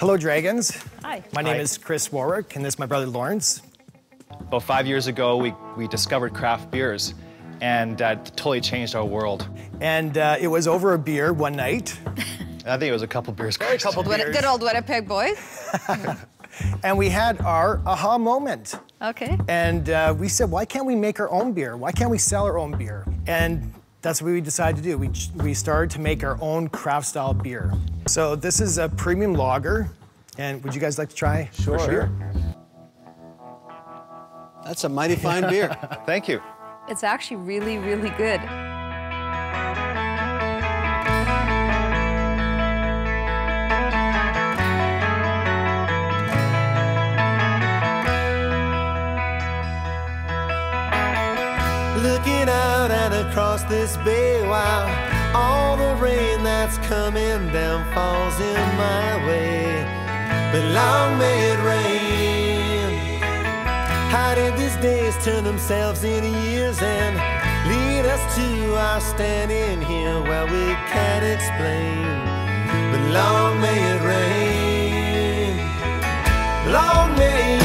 Hello, Dragons. Hi. My name Hi. is Chris Warwick, and this is my brother Lawrence. About five years ago, we, we discovered craft beers, and uh, totally changed our world. And uh, it was over a beer one night, I think it was a couple beers. a couple beers, Good old Winnipeg boys. and we had our aha moment. Okay. And uh, we said, why can't we make our own beer? Why can't we sell our own beer? And that's what we decided to do. We, we started to make our own craft style beer. So this is a premium lager. And would you guys like to try? Sure. sure. That's a mighty fine beer. Thank you. It's actually really, really good. Looking out and across this bay while all the rain that's coming down falls in my way. But long may it rain. How did these days turn themselves into years and lead us to our standing here where we can't explain? But long may it rain. Long may